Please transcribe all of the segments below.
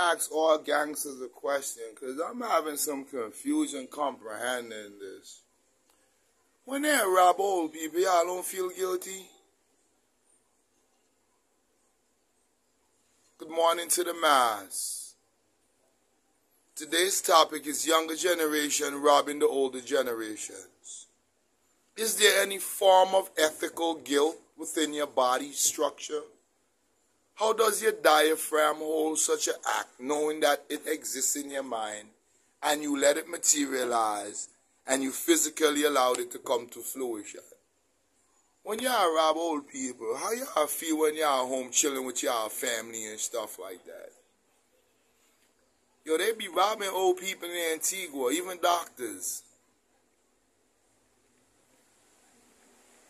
ask all gangsters a question because I'm having some confusion comprehending this. When they rob old people, y'all don't feel guilty? Good morning to the mass. Today's topic is younger generation robbing the older generations. Is there any form of ethical guilt within your body structure? How does your diaphragm hold such an act knowing that it exists in your mind and you let it materialize and you physically allowed it to come to fruition? When y'all rob old people, how y'all feel when y'all home chilling with y'all family and stuff like that? Yo, they be robbing old people in Antigua, even doctors.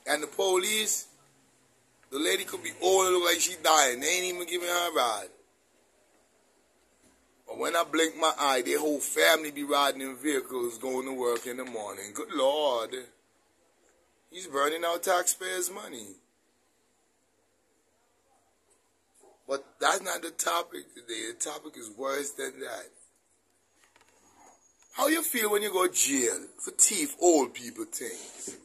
And the police, the lady could be old and look like she dying. They ain't even giving her a ride. But when I blink my eye, their whole family be riding in vehicles going to work in the morning. Good Lord. He's burning out taxpayers' money. But that's not the topic today. The topic is worse than that. How you feel when you go jail for thief old people things?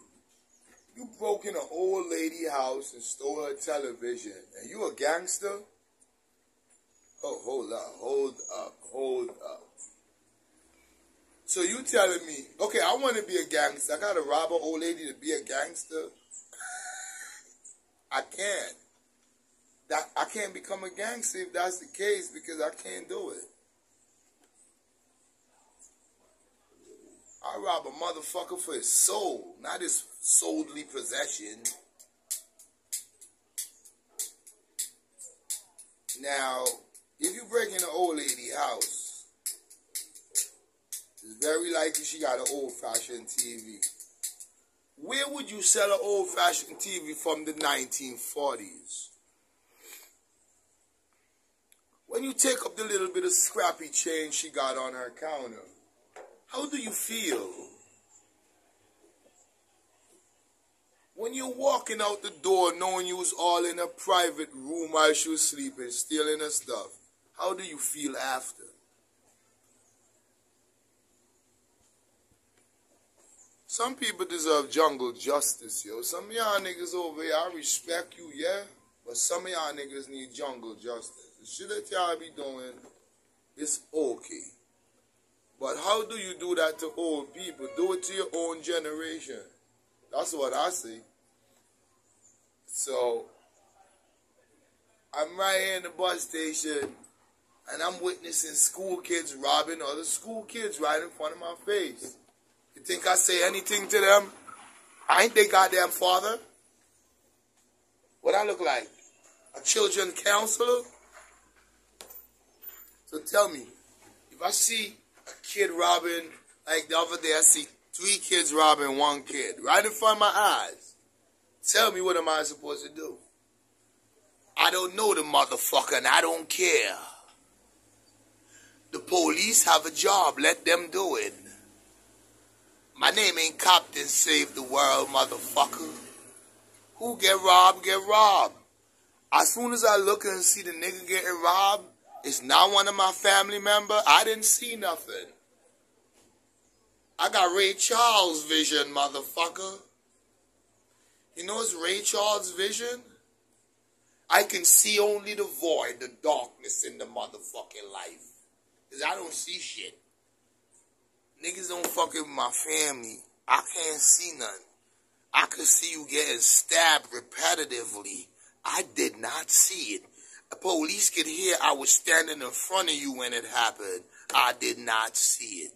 You broke in an old lady house and stole her television, and you a gangster? Oh, hold up, hold up, hold up. So you telling me, okay, I want to be a gangster. I gotta rob an old lady to be a gangster. I can't. That I can't become a gangster if that's the case because I can't do it. I rob a motherfucker for his soul, not his soldly possession. Now, if you break in an old lady house, it's very likely she got an old-fashioned TV. Where would you sell an old-fashioned TV from the 1940s? When you take up the little bit of scrappy change she got on her counter, how do you feel? When you're walking out the door knowing you was all in a private room while she was sleeping, stealing her stuff, how do you feel after? Some people deserve jungle justice, yo. Some of y'all niggas over here, I respect you, yeah? But some of y'all niggas need jungle justice. The shit that y'all be doing is okay. But how do you do that to old people? Do it to your own generation. That's what I see. So, I'm right here in the bus station and I'm witnessing school kids robbing other school kids right in front of my face. You think I say anything to them? I ain't they goddamn father. What I look like? A children counselor? So tell me, if I see kid robbing, like the other day I see three kids robbing one kid right in front of my eyes, tell me what am I supposed to do? I don't know the motherfucker and I don't care. The police have a job, let them do it. My name ain't Captain Save the World, motherfucker. Who get robbed, get robbed. As soon as I look and see the nigga getting robbed, it's not one of my family member. I didn't see nothing. I got Ray Charles vision, motherfucker. You know it's Ray Charles vision? I can see only the void, the darkness in the motherfucking life. Because I don't see shit. Niggas don't fuck with my family. I can't see none. I could see you getting stabbed repetitively. I did not see it. The police could hear I was standing in front of you when it happened. I did not see it.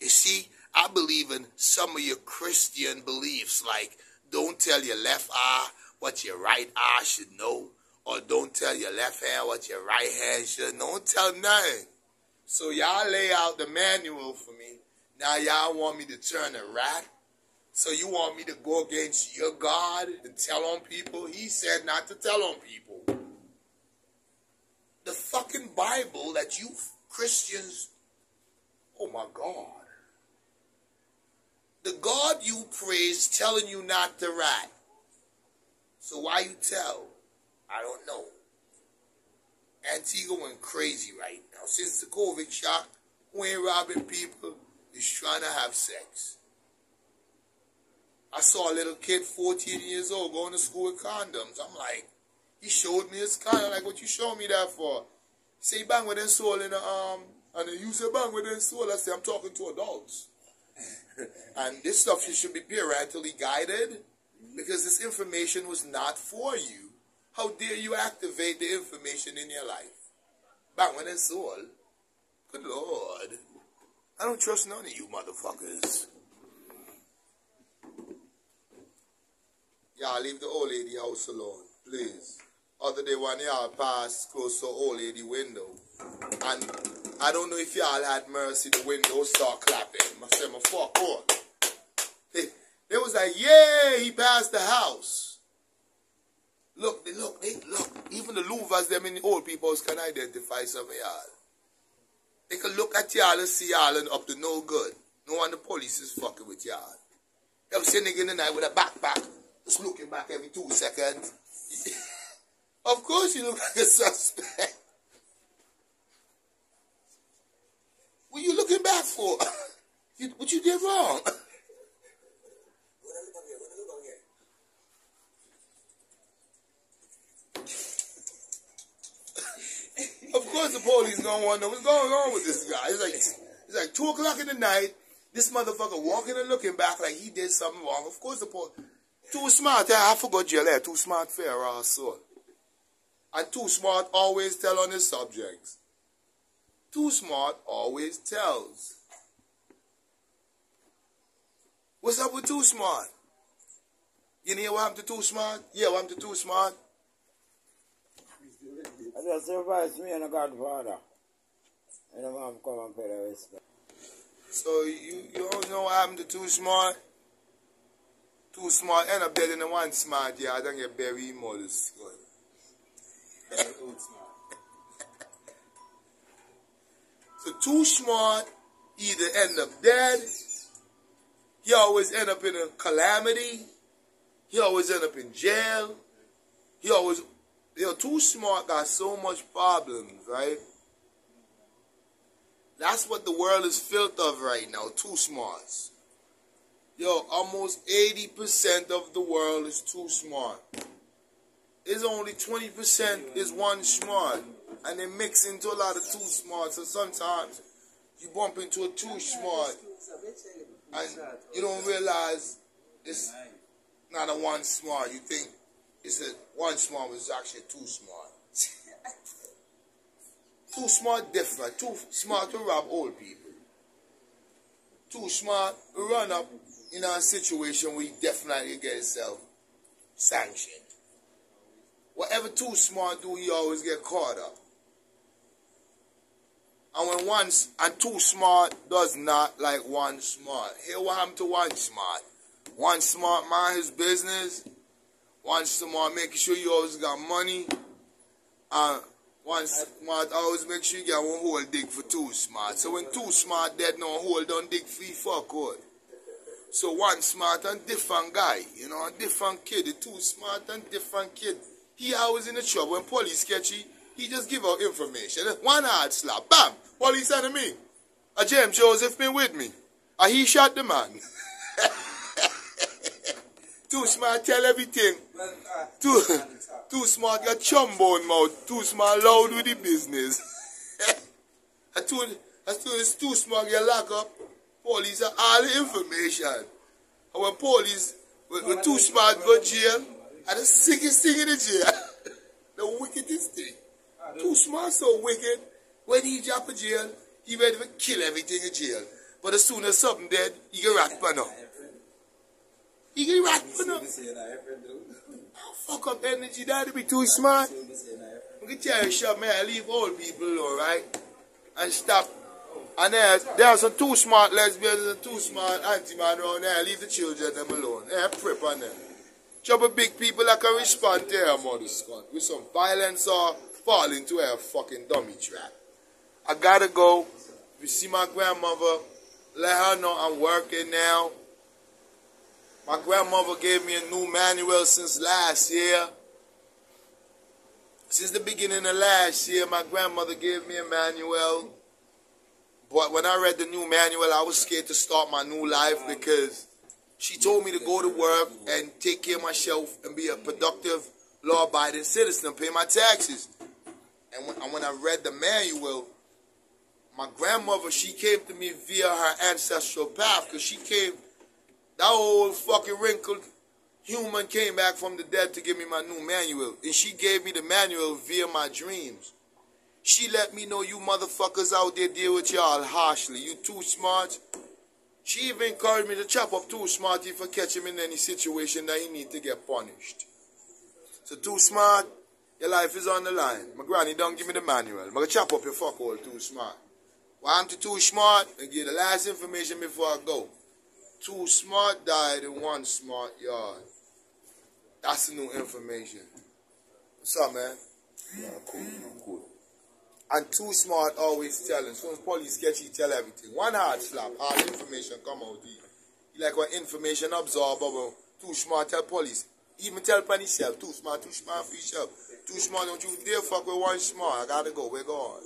You see, I believe in some of your Christian beliefs, like don't tell your left eye what your right eye should know, or don't tell your left hand what your right hand should know. Don't tell nothing. So y'all lay out the manual for me. Now y'all want me to turn a rat? So you want me to go against your God and tell on people? He said not to tell on people. The fucking Bible that you Christians, oh my God. The God you praise telling you not to rat. So why you tell? I don't know. Antigua went crazy right now. Since the COVID shock, who ain't robbing people is trying to have sex. I saw a little kid, 14 years old, going to school with condoms. I'm like, he showed me his condom. Like, what you showing me that for? Said, bang with his soul in the, um, and then you say bang with his soul. I say, I'm talking to adults. and this stuff you should be parentally guided because this information was not for you. How dare you activate the information in your life? Bang with his soul. Good Lord. I don't trust none of you motherfuckers. Y'all leave the old lady house alone, please. Other day when y'all passed close to old lady window. And I don't know if y'all had mercy, the window start clapping. I said, my fuck on. They, they was like, yeah, he passed the house. Look, they look, they look. Even the louvers them in the old people's can identify some of y'all. They can look at y'all and see y'all and up to no good. No one the police is fucking with y'all. Was sitting in the night with a backpack just looking back every two seconds. of course you look like a suspect. What you looking back for? what you did wrong? of course the police don't want to know what's going on with this guy. It's like it's like two o'clock in the night. This motherfucker walking and looking back like he did something wrong. Of course the police too smart, I forgot jail there. Too smart for a soul. And too smart always tell on his subjects. Too smart always tells. What's up with too smart? You know what happened to too smart? Yeah, what happened to too smart? I just surprised me and a godfather. And I'm going to come and pay the respect. So you, you don't know what happened to too smart? Too Smart end up dead in the one smart yard and get bury him all this So too smart either end up dead, he always end up in a calamity, he always end up in jail, he always, you know, too smart got so much problems, right? That's what the world is filled of right now, too smarts. Yo, almost 80% of the world is too smart. It's only 20% is one smart. And they mix into a lot of two smart. So sometimes you bump into a two smart. And you don't realize it's not a one smart. You think it's a one smart was actually two smart. too smart different. Too smart to rob old people. Too smart to run up in a situation where you definitely get yourself sanctioned. Whatever too smart do, he always get caught up. And when one and too smart does not like one smart. Here what happened to one smart. One smart mind his business. One smart making sure you always got money. And one smart always make sure you get one hole dig for two smart. So when two smart dead no hole don't dig free fuck good. So one smart and different guy, you know, a different kid, the two smart and different kid. He always in the trouble. When police catch he, he just give out information. One hard slap, bam, police enemy. A James Joseph been with me. And he shot the man. too smart tell everything. Too, too smart got chumbone mouth. Too smart loud with the business. I told, I told it's too smart get lock up. Police are all the information. And when police were, too smart go jail, and the sickest thing in the jail, the wickedest thing. Ah, too smart, so wicked. When he drop a jail, he ready to kill everything in jail. But as soon as something dead, he get rat pan up. He get rat pan up. Oh, fuck up energy, that be too smart. I'm going to tell you, shop, man, leave old people alone, right? And stop and there, there are some too smart lesbians and too smart anti-man around there. Leave the children them alone. Yeah, prep on them. Trouble big people that can respond to scunt with some violence or fall into a fucking dummy trap. I gotta go. You see my grandmother, let her know I'm working now. My grandmother gave me a new manual since last year. since the beginning of last year, my grandmother gave me a manual. But when I read the new manual, I was scared to start my new life because she told me to go to work and take care of myself and be a productive, law-abiding citizen pay my taxes. And when, and when I read the manual, my grandmother, she came to me via her ancestral path because she came, that old fucking wrinkled human came back from the dead to give me my new manual. And she gave me the manual via my dreams. She let me know you motherfuckers out there deal with y'all harshly. You too smart. She even encouraged me to chop up too smart if I catch him in any situation that he need to get punished. So too smart, your life is on the line. My granny don't give me the manual. I'm gonna chop up your fuck all too smart. Why I'm too smart and give the last information before I go. Too smart died in one smart yard. That's the new information. What's up, man? Yeah, cool, cool. And too smart always telling. So police catch you tell everything. One hard slap, all information come out. You like what information absorb but too smart tell police. Even tell penny self, too smart, too smart for yourself. Too smart, don't you dare fuck with one smart. I gotta go, we're going.